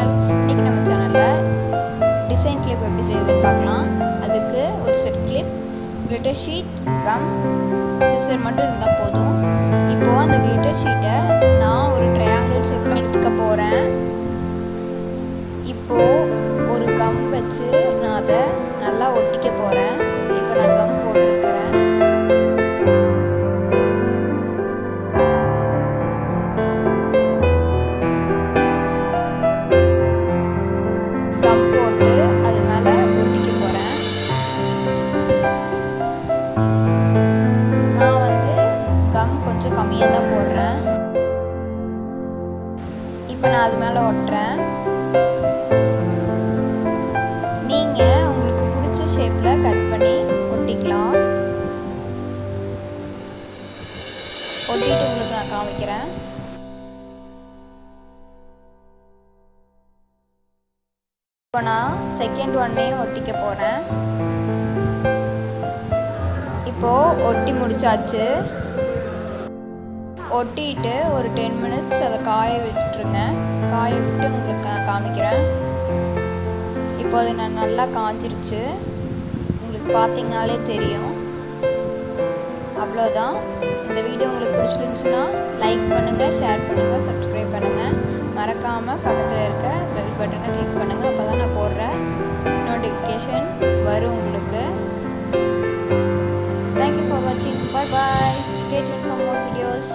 இன்றைக்கி நம்ம சேனலில் டிசைன் கிளிப் எப்படி செய்யுதுன்னு பார்க்கலாம். அதுக்கு ஒரு set clip glitter sheet gum scissor மட்டும் இருந்தால் போதும். இப்போது அந்த கிளிட்டர் ஷீட்டை நான் ஒரு ட்ரையாங்கிள் ஷேப் எடுத்துக்க போகிறேன் இப்போது ஒரு கம் வச்சு நான் அதை நல்லா ஒட்டிக்க போகிறேன் கொஞ்சம் கம்மியாக தான் போடுறேன். இப்போ நான் அது மேலே ஒட்டுறேன். நீங்கள் உங்களுக்கு பிடிச்ச ஷேப்பில் கட் பண்ணி ஒட்டிக்கலாம். ஒட்டிட்டு உங்களுக்கு நான் காமிக்கிறேன். இப்போ நான் செகண்ட் ஒன்னையும் ஒட்டிக்க போகிறேன் இப்போது ஒட்டி முடிச்சாச்சு. கொட்டிட்டு ஒரு டென் மினிட்ஸ் அதை காய விட்டுருங்க. காய விட்டு உங்களுக்கு நான் காமிக்கிறேன். இப்போ அது நான் நல்லா காஞ்சிருச்சு. உங்களுக்கு பார்த்தீங்கனாலே தெரியும். அவ்வளோதான் இந்த வீடியோ உங்களுக்கு பிடிச்சிருந்துச்சுன்னா லைக் பண்ணுங்கள் ஷேர் பண்ணுங்கள் சப்ஸ்கிரைப் பண்ணுங்கள் மறக்காமல் பக்கத்தில் இருக்க பெல் பட்டனை கிளிக் பண்ணுங்கள் அப்போ தான் நான் போடுற நோட்டிஃபிகேஷன் வரும் உங்களுக்கு. தேங்க்யூ ஃபார் வாட்சிங் bye bye stay inform for videos